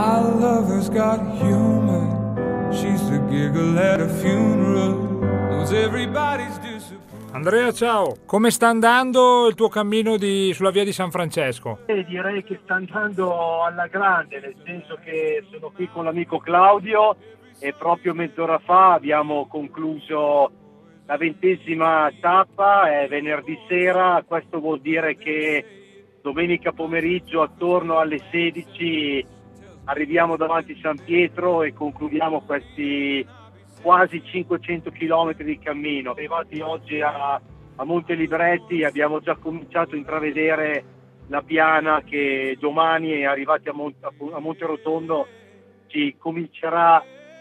My lover's got humor. She's the giggle at a funeral. Knows everybody's. Andrea, ciao. Come sta andando il tuo cammino di- sulla via di San Francesco? Eh, direi che sta andando alla grande, nel senso che sono qui con l'amico Claudio e proprio mezz'ora fa abbiamo concluso la ventesima tappa, è venerdì sera, questo vuol dire che domenica pomeriggio attorno alle 16 arriviamo davanti San Pietro e concludiamo questi quasi 500 km di cammino. Arrivati oggi a, a Monte Libretti abbiamo già cominciato a intravedere la piana che domani arrivati a, Mon- a Monte Rotondo ci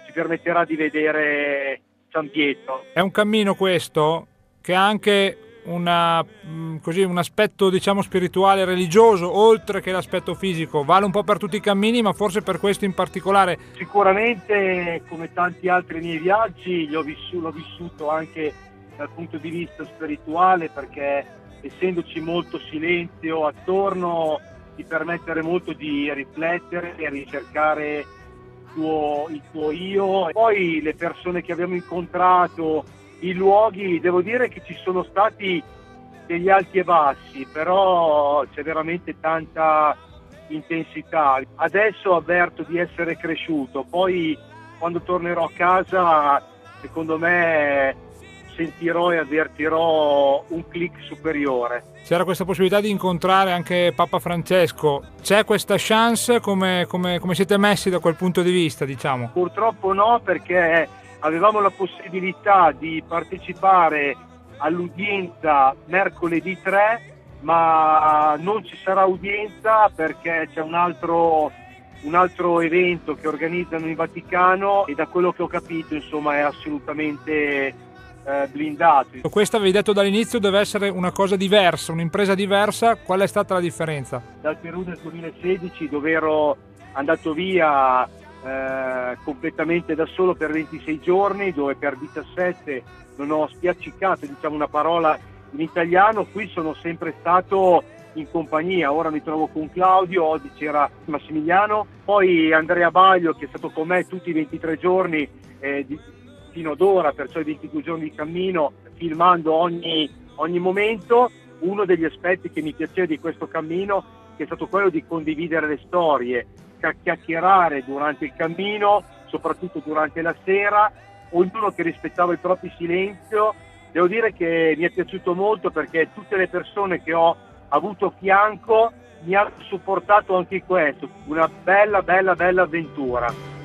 ci permetterà di vedere San Pietro. È un cammino questo che ha anche una, mh, così, un aspetto diciamo spirituale religioso oltre che l'aspetto fisico vale un po' per tutti i cammini ma forse per questo in particolare Sicuramente, come tanti altri miei viaggi, l'ho vissuto anche dal punto di vista spirituale perché essendoci molto silenzio attorno ti permettere molto di riflettere e ricercare il tuo, il tuo io. Poi le persone che abbiamo incontrato, i luoghi, devo dire che ci sono stati degli alti e bassi, però c'è veramente tanta intensità. Adesso avverto di essere cresciuto, poi quando tornerò a casa, secondo me sentirò e avvertirò un click superiore. c'era questa possibilità di incontrare anche Papa Francesco c'è questa chance come, come- come siete messi da quel punto di vista diciamo Purtroppo no, perché avevamo la possibilità di partecipare all'udienza mercoledì 3, ma non ci sarà udienza perché c'è un altro, un altro evento che organizzano in Vaticano e da quello che ho capito insomma è assolutamente eh, blindato. questo avevi detto dall'inizio deve essere una cosa diversa un'impresa diversa qual è stata la differenza? dal Perù del 2016 dove ero andato via eh, completamente da solo per 26 giorni, dove per 17 non ho spiaccicato diciamo, una parola in italiano, qui sono sempre stato in compagnia, ora mi trovo con Claudio, oggi c'era Massimiliano, poi Andrea Baglio che è stato con me tutti i 23 giorni eh, di- fino ad ora, perciò i 22 giorni di cammino, filmando ogni, ogni momento. Uno degli aspetti che mi piaceva di questo cammino che è stato quello di condividere le storie, chiacchierare durante il cammino, soprattutto durante la sera, ognuno che rispettava il proprio silenzio. Devo dire che mi è piaciuto molto perché tutte le persone che ho avuto fianco mi hanno supportato anche questo, una bella, bella, bella avventura.